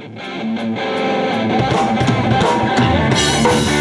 Thank you.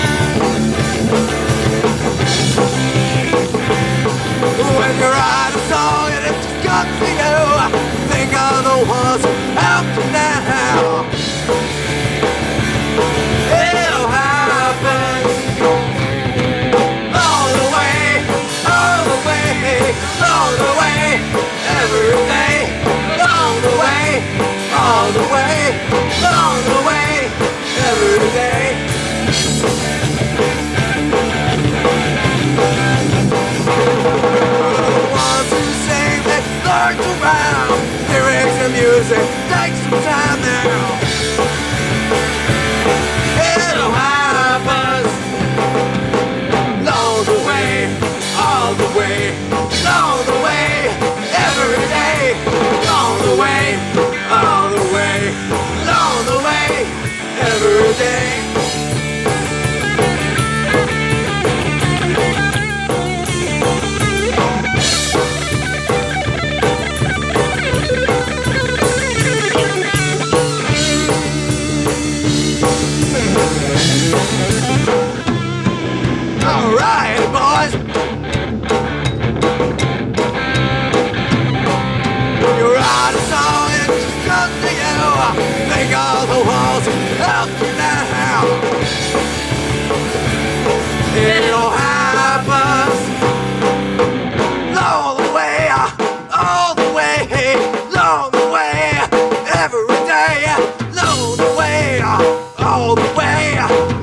all the way.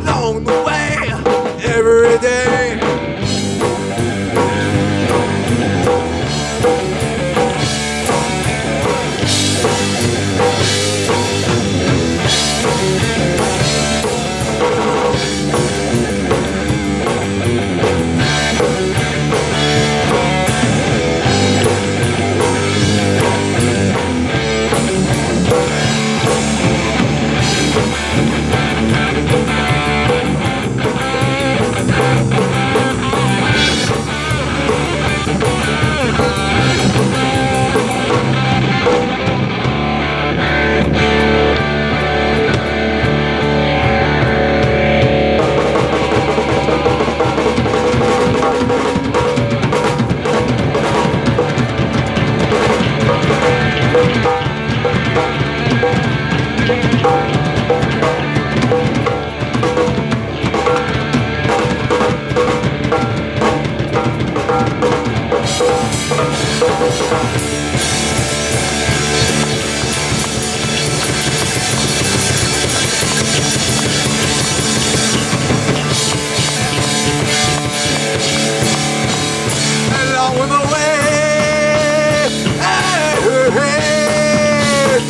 head.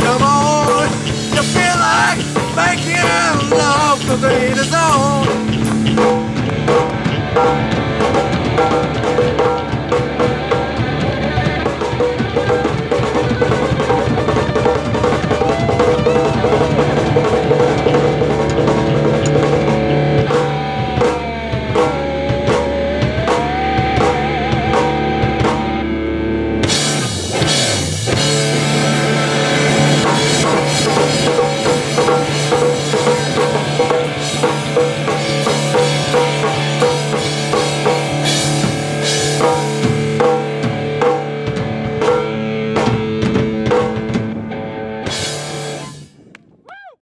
Come on, you feel like making love, the beat is on.